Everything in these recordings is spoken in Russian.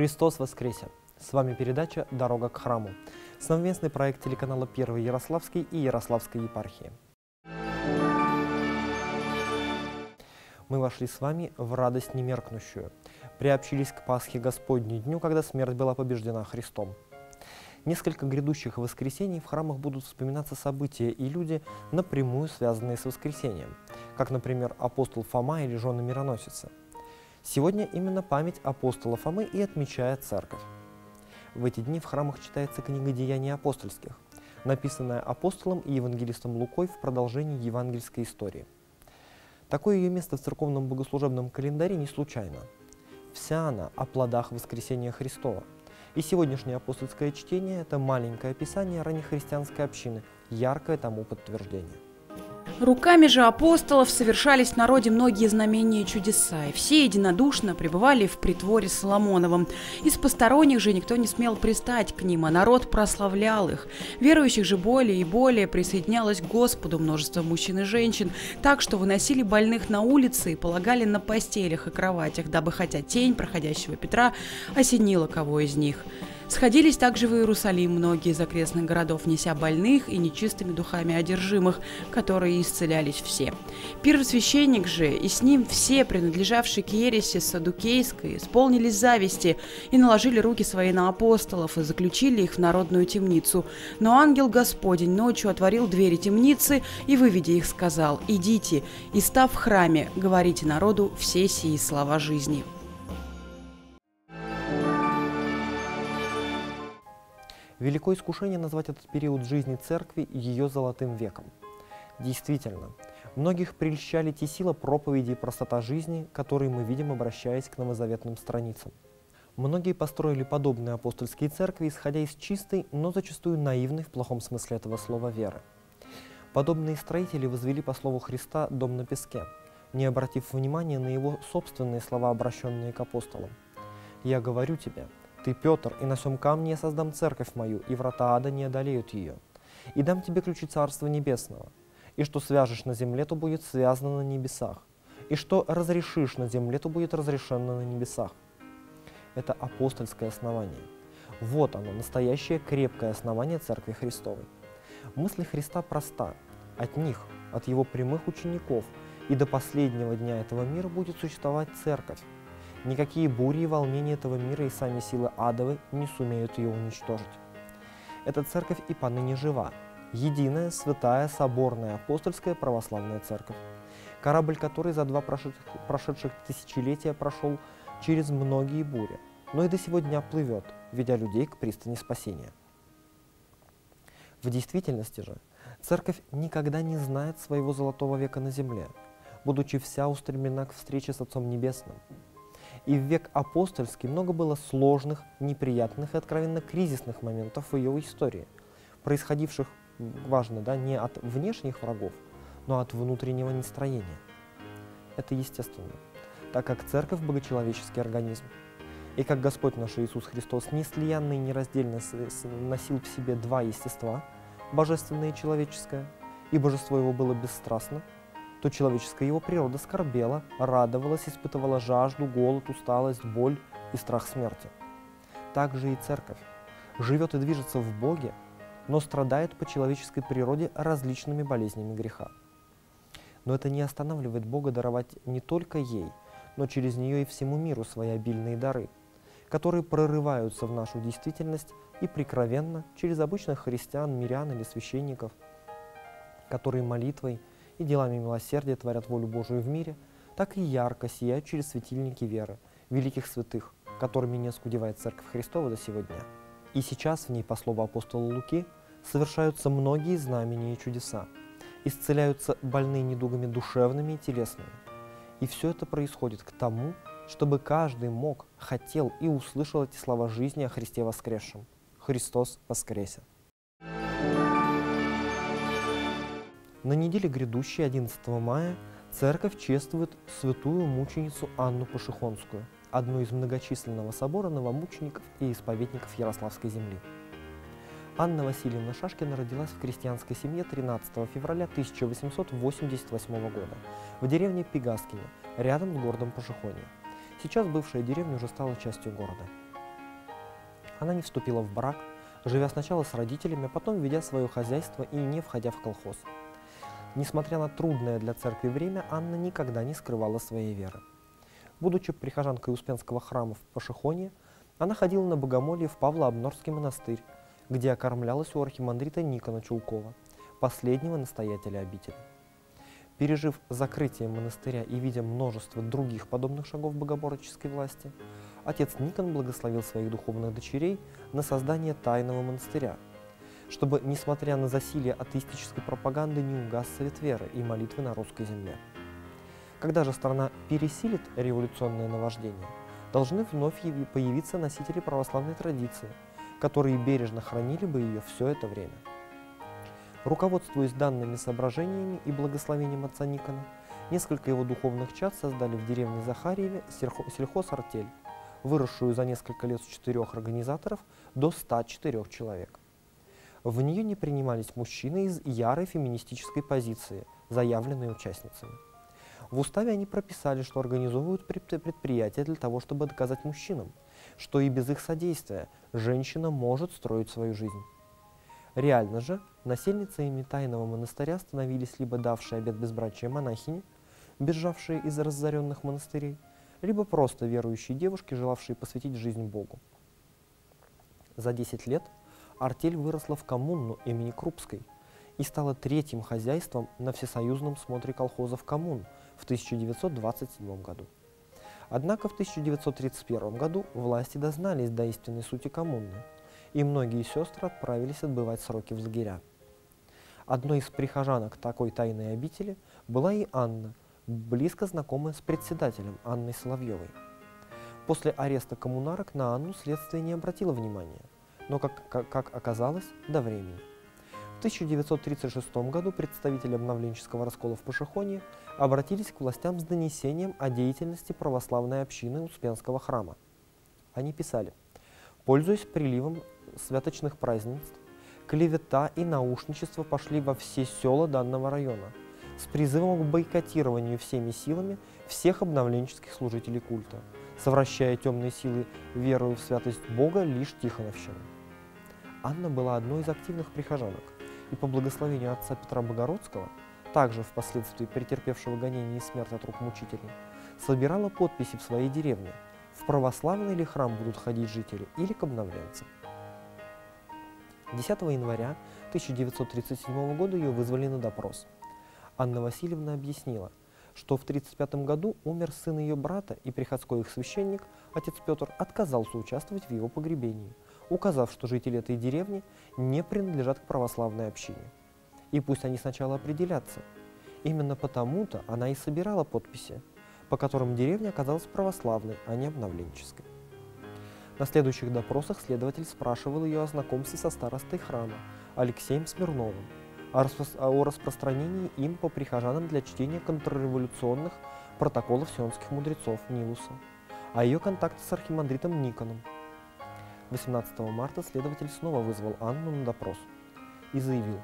Христос воскресе! С вами передача «Дорога к храму». Совместный проект телеканала «Первый Ярославский» и Ярославской епархии. Мы вошли с вами в радость немеркнущую, приобщились к Пасхе Господней дню, когда смерть была побеждена Христом. Несколько грядущих воскресений в храмах будут вспоминаться события и люди, напрямую связанные с воскресением, как, например, апостол Фома или жены мироносицы – Сегодня именно память апостола Фомы и отмечает церковь. В эти дни в храмах читается книга «Деяний апостольских», написанная апостолом и евангелистом Лукой в продолжении евангельской истории. Такое ее место в церковном богослужебном календаре не случайно. Вся она о плодах воскресения Христова. И сегодняшнее апостольское чтение – это маленькое описание раннехристианской общины, яркое тому подтверждение. Руками же апостолов совершались в народе многие знамения и чудеса, и все единодушно пребывали в притворе Соломоновом. Из посторонних же никто не смел пристать к ним, а народ прославлял их. Верующих же более и более присоединялось к Господу множество мужчин и женщин, так что выносили больных на улицы и полагали на постелях и кроватях, дабы хотя тень проходящего Петра осенила кого из них. Сходились также в Иерусалим многие из окрестных городов, неся больных и нечистыми духами одержимых, которые исцелялись все. Первосвященник же и с ним все, принадлежавшие к ереси Садукейской, исполнились зависти и наложили руки свои на апостолов и заключили их в народную темницу. Но ангел Господень ночью отворил двери темницы и, выведя их, сказал «Идите, и став в храме, говорите народу все сии слова жизни». Великое искушение назвать этот период жизни церкви ее золотым веком. Действительно, многих прельщали те силы проповеди и простота жизни, которые мы видим, обращаясь к новозаветным страницам. Многие построили подобные апостольские церкви, исходя из чистой, но зачастую наивной в плохом смысле этого слова веры. Подобные строители возвели по слову Христа дом на песке, не обратив внимания на его собственные слова, обращенные к апостолам. «Я говорю тебе, ты, Петр, и на сем камне я создам церковь мою, и врата ада не одолеют ее. И дам тебе ключи Царства Небесного. И что свяжешь на земле, то будет связано на небесах. И что разрешишь на земле, то будет разрешено на небесах. Это апостольское основание. Вот оно, настоящее крепкое основание Церкви Христовой. Мысль Христа проста. От них, от его прямых учеников и до последнего дня этого мира будет существовать Церковь, Никакие бури и волнения этого мира и сами силы адовы не сумеют ее уничтожить. Эта церковь и поныне жива, единая, святая, соборная, апостольская православная церковь, корабль которой за два прошедших, прошедших тысячелетия прошел через многие бури, но и до сего дня плывет, ведя людей к пристани спасения. В действительности же, церковь никогда не знает своего золотого века на земле, будучи вся устремлена к встрече с Отцом Небесным – и в век апостольский много было сложных, неприятных и откровенно кризисных моментов в ее истории, происходивших, важно, да, не от внешних врагов, но от внутреннего нестроения. Это естественно, так как церковь – богочеловеческий организм. И как Господь наш Иисус Христос неслиянно и нераздельно носил в себе два естества – божественное и человеческое, и божество его было бесстрастно – то человеческая его природа скорбела, радовалась, испытывала жажду, голод, усталость, боль и страх смерти. Так же и церковь живет и движется в Боге, но страдает по человеческой природе различными болезнями греха. Но это не останавливает Бога даровать не только ей, но через нее и всему миру свои обильные дары, которые прорываются в нашу действительность и прикровенно через обычных христиан, мирян или священников, которые молитвой – и делами милосердия творят волю Божию в мире, так и ярко сияют через светильники веры, великих святых, которыми не скудевает Церковь Христова до сего дня. И сейчас в ней, по слову апостола Луки, совершаются многие знамения и чудеса, исцеляются больные недугами душевными и телесными. И все это происходит к тому, чтобы каждый мог, хотел и услышал эти слова жизни о Христе воскресшем. Христос воскресе! На неделе грядущей, 11 мая, церковь чествует святую мученицу Анну Пашихонскую, одну из многочисленного собора новомучеников и исповедников Ярославской земли. Анна Васильевна Шашкина родилась в крестьянской семье 13 февраля 1888 года в деревне Пегаскине, рядом с городом Пашихонье. Сейчас бывшая деревня уже стала частью города. Она не вступила в брак, живя сначала с родителями, а потом ведя свое хозяйство и не входя в колхоз. Несмотря на трудное для церкви время, Анна никогда не скрывала своей веры. Будучи прихожанкой Успенского храма в Пашихоне, она ходила на богомолье в Павло-Обнорский монастырь, где окормлялась у архимандрита Никона Чулкова, последнего настоятеля обители. Пережив закрытие монастыря и видя множество других подобных шагов богоборческой власти, отец Никон благословил своих духовных дочерей на создание тайного монастыря, чтобы, несмотря на засилие атеистической пропаганды, не угас свет веры и молитвы на русской земле. Когда же страна пересилит революционное наваждение, должны вновь появиться носители православной традиции, которые бережно хранили бы ее все это время. Руководствуясь данными соображениями и благословением отца Никона, несколько его духовных чад создали в деревне Захарьеве сельхозартель, выросшую за несколько лет с четырех организаторов до 104 человек. В нее не принимались мужчины из ярой феминистической позиции, заявленные участницами. В уставе они прописали, что организовывают предприятия для того, чтобы доказать мужчинам, что и без их содействия женщина может строить свою жизнь. Реально же насельницами тайного монастыря становились либо давшие обет безбрачия монахини, бежавшие из разоренных монастырей, либо просто верующие девушки, желавшие посвятить жизнь Богу. За 10 лет артель выросла в коммуну имени Крупской и стала третьим хозяйством на всесоюзном смотре колхозов коммун в 1927 году. Однако в 1931 году власти дознались до истинной сути коммуны, и многие сестры отправились отбывать сроки в лагеря. Одной из прихожанок такой тайной обители была и Анна, близко знакомая с председателем Анной Соловьевой. После ареста коммунарок на Анну следствие не обратило внимания, но, как, как, как оказалось, до времени. В 1936 году представители обновленческого раскола в Пашихоне обратились к властям с донесением о деятельности православной общины Успенского храма. Они писали, пользуясь приливом святочных празднеств, клевета и наушничество пошли во все села данного района – с призывом к бойкотированию всеми силами всех обновленческих служителей культа, совращая темные силы верою в святость Бога лишь Тихоновщину. Анна была одной из активных прихожанок, и по благословению отца Петра Богородского, также впоследствии претерпевшего гонение и смерть от рук мучителей, собирала подписи в своей деревне, в православный ли храм будут ходить жители или к обновленцам. 10 января 1937 года ее вызвали на допрос – Анна Васильевна объяснила, что в 1935 году умер сын ее брата, и приходской их священник, отец Петр, отказался участвовать в его погребении, указав, что жители этой деревни не принадлежат к православной общине. И пусть они сначала определятся. Именно потому-то она и собирала подписи, по которым деревня оказалась православной, а не обновленческой. На следующих допросах следователь спрашивал ее о знакомстве со старостой храма Алексеем Смирновым, о распространении им по прихожанам для чтения контрреволюционных протоколов сионских мудрецов Нилуса, о ее контакте с архимандритом Никоном. 18 марта следователь снова вызвал Анну на допрос и заявил,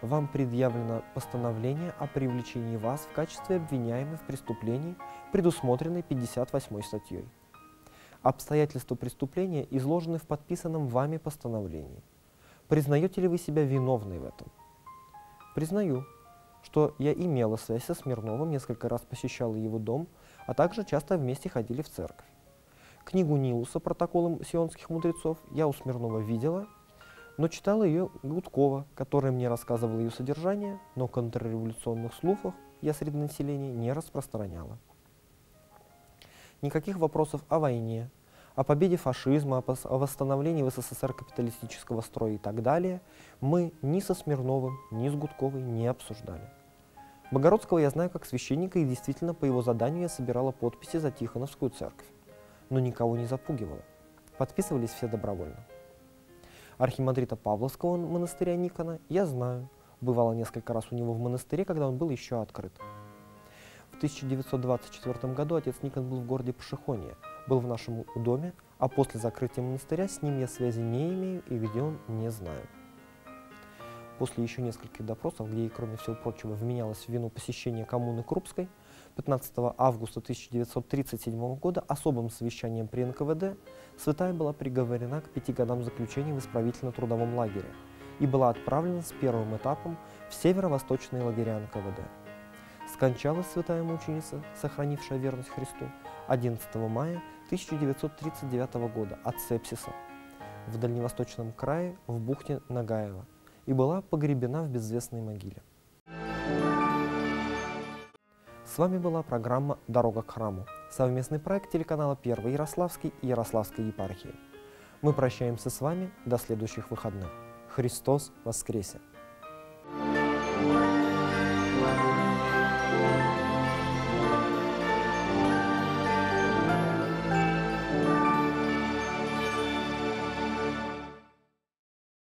«Вам предъявлено постановление о привлечении вас в качестве обвиняемой в преступлении, предусмотренной 58 статьей. Обстоятельства преступления изложены в подписанном вами постановлении. Признаете ли вы себя виновной в этом?» Признаю, что я имела связь со Смирновым, несколько раз посещала его дом, а также часто вместе ходили в церковь. Книгу Нилуса «Протоколом сионских мудрецов» я у Смирнова видела, но читала ее Гудкова, которая мне рассказывала ее содержание, но контрреволюционных слухов я среди населения не распространяла. Никаких вопросов о войне, о победе фашизма, о восстановлении в СССР капиталистического строя и так далее, мы ни со Смирновым, ни с Гудковой не обсуждали. Богородского я знаю как священника, и действительно по его заданию я собирала подписи за Тихоновскую церковь, но никого не запугивала. Подписывались все добровольно. Архимандрита Павловского монастыря Никона я знаю. Бывало несколько раз у него в монастыре, когда он был еще открыт. В 1924 году отец Никон был в городе Пашихония, был в нашем доме, а после закрытия монастыря с ним я связи не имею и где он не знаю. После еще нескольких допросов, где ей, кроме всего прочего, вменялось в вину посещения коммуны Крупской, 15 августа 1937 года особым совещанием при НКВД Святая была приговорена к пяти годам заключения в исправительно-трудовом лагере и была отправлена с первым этапом в северо-восточные лагеря НКВД. Скончалась святая мученица, сохранившая верность Христу, 11 мая 1939 года от сепсиса в дальневосточном крае в бухте Нагаева и была погребена в безвестной могиле. С вами была программа «Дорога к храму» совместный проект телеканала «Первый Ярославский» и Ярославской епархии. Мы прощаемся с вами до следующих выходных. Христос воскресе!